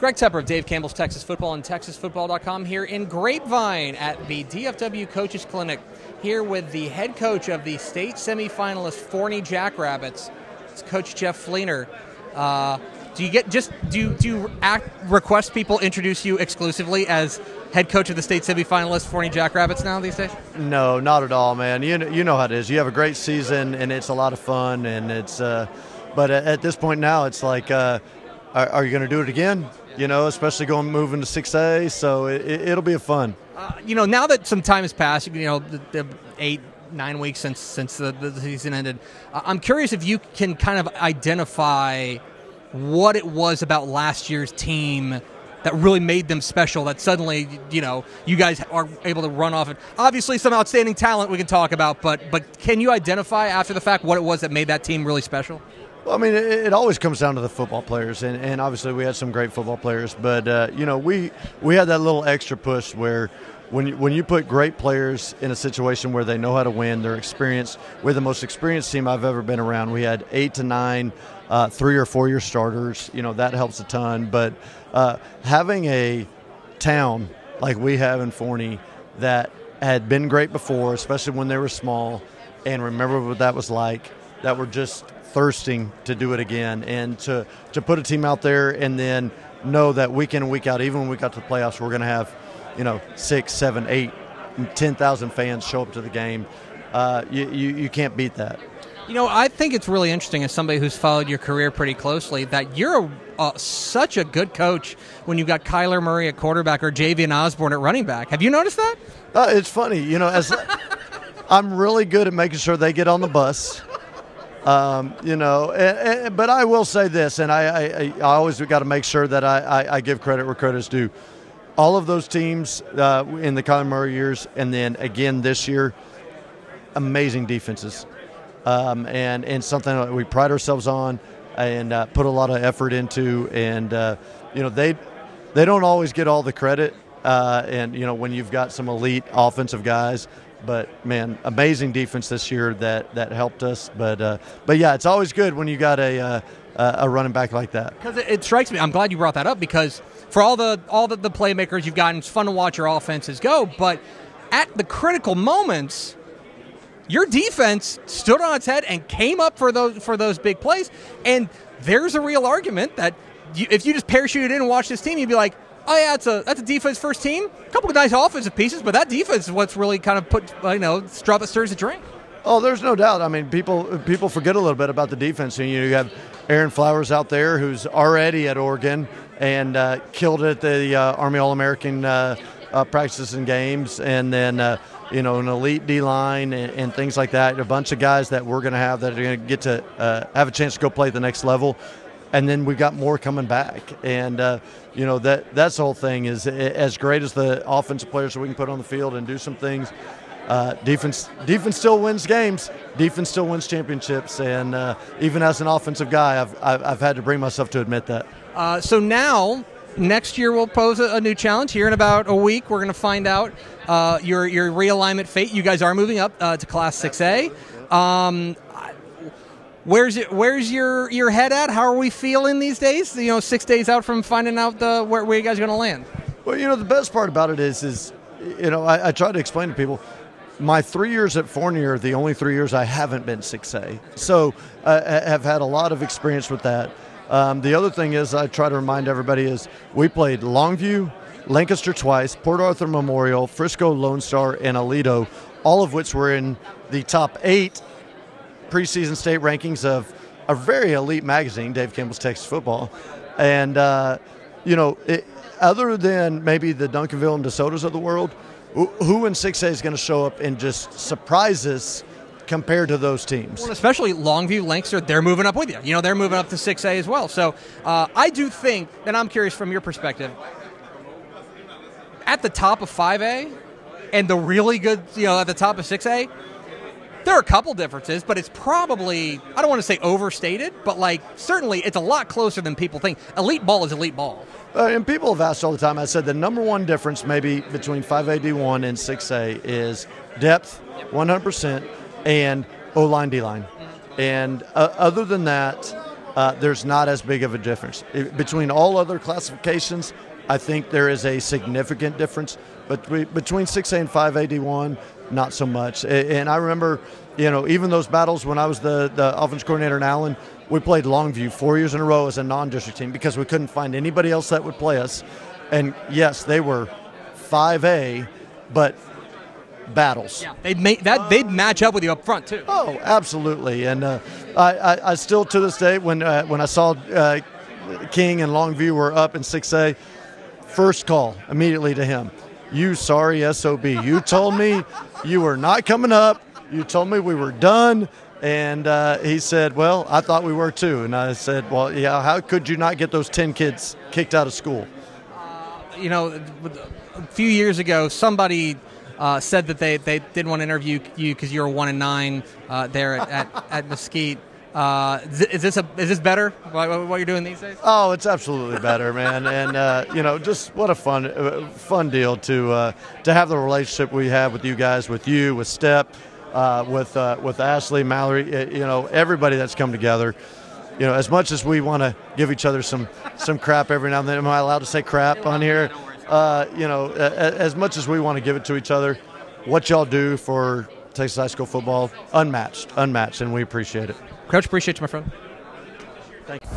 Greg Tepper of Dave Campbell's Texas Football and TexasFootball.com here in Grapevine at the DFW Coaches Clinic. Here with the head coach of the state semifinalist Forney Jackrabbits. It's Coach Jeff Fleener. Uh, do you get just do you, do you act, request people introduce you exclusively as head coach of the state semifinalist Forney Jackrabbits now these days? No, not at all, man. You know, you know how it is. You have a great season and it's a lot of fun and it's. Uh, but at this point now, it's like, uh, are, are, you going to do it again? You know, especially going moving to six A. So it, will be a fun. Uh, you know, now that some time has passed, you know, the, the eight nine weeks since since the, the season ended. I'm curious if you can kind of identify what it was about last year's team that really made them special that suddenly you know you guys are able to run off it obviously some outstanding talent we can talk about but but can you identify after the fact what it was that made that team really special well, I mean, it, it, always comes down to the football players, and, and obviously we had some great football players, but uh, you know we we had that little extra push where when you, when you put great players in a situation where they know how to win, they're experienced. We're the most experienced team I've ever been around. We had eight to nine uh, three or four year starters. You know that helps a ton. But uh, having a town like we have in Forney that had been great before, especially when they were small, and remember what that was like. That were just thirsting to do it again, and to to put a team out there, and then know that week in and week out, even when we got to the playoffs, we're going to have, you know, six, seven, eight, ten thousand fans show up to the game. Uh, you, you, you can't beat that. You know, I think it's really interesting as somebody who's followed your career pretty closely that you're a, uh, such a good coach when you've got Kyler Murray at quarterback or Javian Osborne at running back. Have you noticed that? Uh, it's funny, you know, as I'm really good at making sure they get on the bus. Um, you know, and, and, but I will say this, and I, I, I always got to make sure that I, I, give credit where credit's due. All of those teams uh, in the Kyler Murray years, and then again this year, amazing defenses um, and and something that we pride ourselves on and uh, put a lot of effort into. And uh, you know they they don't always get all the credit. Uh, and you know when you've got some elite offensive guys, but man, amazing defense this year that that helped us. But uh, but yeah, it's always good when you got a uh, a running back like that. Because it, it, strikes me, I'm glad you brought that up because for all the all the, the playmakers you've gotten, it's fun to watch your offenses go. But at the critical moments, your defense stood on its head and came up for those for those big plays. And there's a real argument that you, if you just parachuted in and watched this team, you'd be like, oh yeah, that's a that's a defense first team. A couple of nice offensive pieces, but that defense is what's really kind of put you know straw stirs the drink. Oh, there's no doubt. I mean, people people forget a little bit about the defense. You, know, you have Aaron Flowers out there who's already at Oregon and uh, killed at the uh, Army All American uh, uh, practices and games, and then uh, you know, an elite D line and, and, things like that. A bunch of guys that we're going to have that are going to get to uh, have a chance to go play at the next level. And then we've got more coming back, and uh, you know that that's the whole thing. Is as great as the offensive players that we can put on the field and do some things. Uh, defense defense still wins games. Defense still wins championships, and uh, even as an offensive guy, I've, I've, I've had to bring myself to admit that. Uh, so now next year we'll pose a, new challenge. Here in about a week, we're going to find out uh, your your realignment fate. You guys are moving up uh, to Class Six A. Um, where's it, where's your your head at? How are we feeling these days? You know, six days out from finding out the where, where you guys are going to land. Well, you know, the best part about it is is you know I, I try to explain to people my three years at Forney are the only three years I haven't been 6A. So uh, I have had a lot of experience with that. Um, the other thing is I try to remind everybody is we played Longview, Lancaster twice, Port Arthur Memorial, Frisco Lone Star, and Aledo, all of which were in the top eight preseason state rankings of a very elite magazine, Dave Campbell's Texas Football. And, uh, you know, it, other than maybe the Duncanville and DeSoto's of the world, who in 6A is going to show up and just surprise us compared to those teams. Well, especially Longview, Lancaster, they're moving up with you. You know, they're moving up to 6A as well. So uh, I do think, and I'm curious from your perspective, at the top of 5A and the really good, you know, at the top of 6A, there are a couple differences, but it's probably, I don't want to say overstated, but like certainly it's a lot closer than people think. Elite ball is elite ball. Uh, and people have asked all the time. I said the number one difference maybe between 5A D1 and 6A is depth, 100%, and O line, D line. And uh, other than that, uh, there's not as big of a difference. It, between all other classifications, I think there is a significant difference. But between 6A and 5A D1, not so much. And I remember, you know, even those battles when I was the, the offense coordinator in Allen, we played Longview four years in a row as a non-district team because we couldn't find anybody else that would play us. And yes, they were 5A, but battles. Yeah, they'd make that they'd match up with you up front too. Oh, absolutely. And uh, I, I, I, still to this day when uh, when I saw uh, King and Longview were up in 6A, first call immediately to him. You sorry SOB. You told me you were not coming up. You told me we were done. And uh, he said, Well, I thought we were too. And I said, Well, yeah, how could you not get those 10 kids kicked out of school? You know, a few years ago, somebody uh, said that they, they didn't want to interview you because you were one and nine uh, there at, at, at Mesquite. Uh, is this a is this better? What, what, you're doing these days? Oh, it's absolutely better, man. And uh, you know, just what a fun uh, fun deal to uh, to have the relationship we have with you guys, with you, with Step, uh, with uh, with Ashley, Mallory. You know, everybody that's come together. You know, as much as we want to give each other some some crap every now and then. Am I allowed to say crap on here? you know, as much as we want to give it to each other, what y'all do for Texas high school football, unmatched, unmatched, and we appreciate it. Coach, appreciate you, my friend. Thank you.